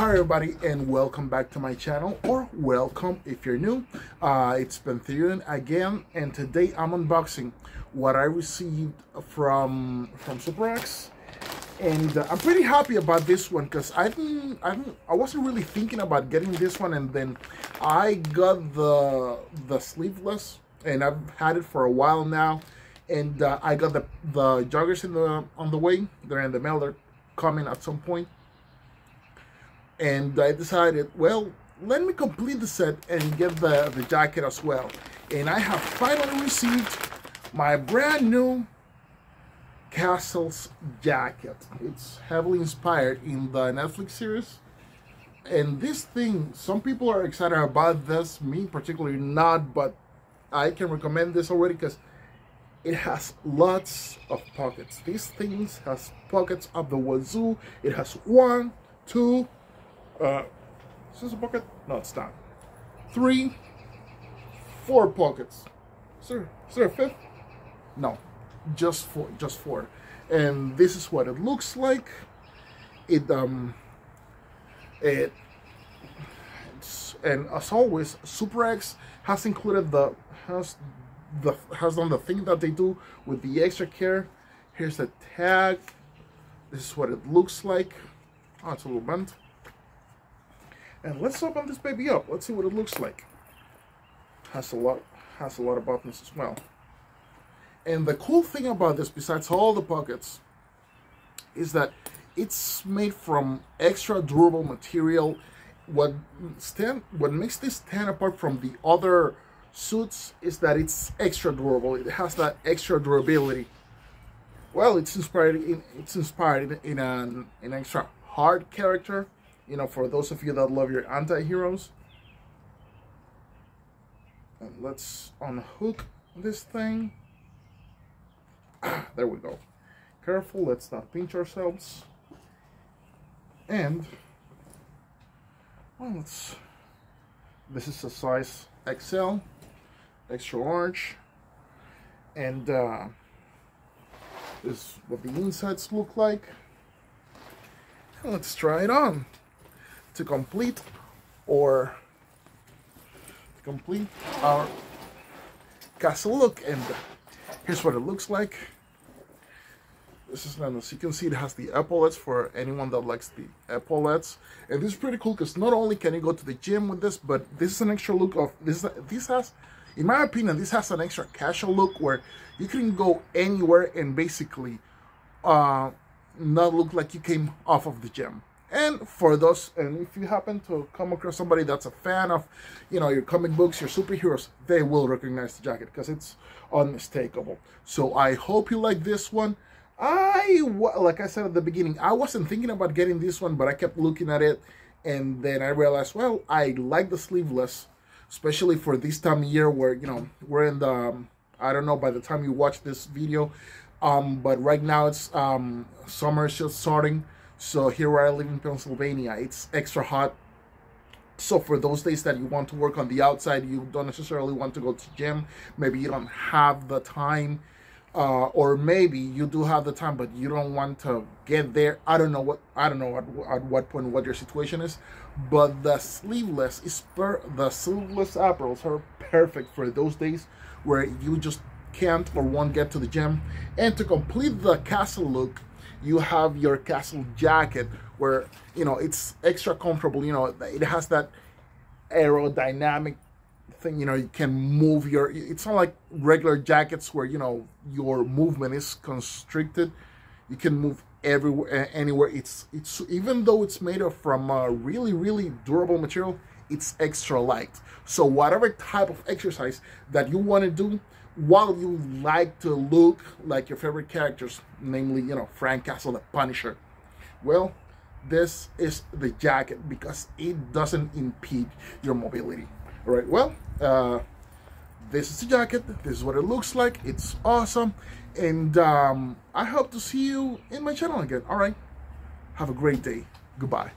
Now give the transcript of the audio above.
Hi everybody and welcome back to my channel or welcome if you're new. Uh, it's Pantherion again and today I'm unboxing what I received from from SuperX and uh, I'm pretty happy about this one because I didn't, I didn't I wasn't really thinking about getting this one and then I got the the sleeveless and I've had it for a while now and uh, I got the the joggers in the on the way. They're in the mail. They're coming at some point and I decided, well, let me complete the set and get the, the jacket as well. And I have finally received my brand new Castles jacket. It's heavily inspired in the Netflix series. And this thing, some people are excited about this, me particularly not, but I can recommend this already because it has lots of pockets. These things has pockets of the wazoo. It has one, two, uh, is this a pocket? No, it's not. Three, four pockets. Is there, is there a fifth? No, just four, just four. And this is what it looks like. It, um, it, and as always, SuperX has included the, has the, has done the thing that they do with the extra care. Here's the tag. This is what it looks like. Oh, it's a little bent. And let's open this baby up. Let's see what it looks like. Has a lot has a lot of buttons as well. And the cool thing about this, besides all the pockets, is that it's made from extra durable material. What stand what makes this stand apart from the other suits is that it's extra durable. It has that extra durability. Well, it's inspired in it's inspired in, in an, an extra hard character you know, for those of you that love your anti-heroes. And let's unhook this thing. Ah, there we go. Careful, let's not pinch ourselves. And, well, let's, this is a size XL, extra large. And uh, this is what the insides look like. let's try it on to complete or complete our castle look and here's what it looks like this is nice. As you can see, it has the epaulets for anyone that likes the epaulets. And this is pretty cool because not only can you go to the gym with this, but this is an extra look of this. This has, in my opinion, this has an extra casual look where you can go anywhere and basically uh, not look like you came off of the gym. And for those, and if you happen to come across somebody that's a fan of, you know, your comic books, your superheroes, they will recognize the jacket because it's unmistakable. So I hope you like this one. I, like I said at the beginning, I wasn't thinking about getting this one, but I kept looking at it. And then I realized, well, I like the sleeveless, especially for this time of year where, you know, we're in the, um, I don't know, by the time you watch this video, um, but right now it's um, summer is just starting. So here where I live in Pennsylvania, it's extra hot. So for those days that you want to work on the outside, you don't necessarily want to go to gym. Maybe you don't have the time. Uh, or maybe you do have the time, but you don't want to get there. I don't know what I don't know at, at what point what your situation is, but the sleeveless is per the sleeveless apparels are perfect for those days where you just can't or won't get to the gym. And to complete the castle look, you have your castle jacket where you know it's extra comfortable you know it has that aerodynamic thing you know you can move your it's not like regular jackets where you know your movement is constricted. You can move everywhere anywhere. It's it's even though it's made of from a really really durable material it's extra light. So whatever type of exercise that you want to do while you like to look like your favorite characters, namely, you know, Frank Castle, the Punisher, well, this is the jacket because it doesn't impede your mobility. All right, well, uh, this is the jacket. This is what it looks like. It's awesome. And um, I hope to see you in my channel again. All right, have a great day. Goodbye.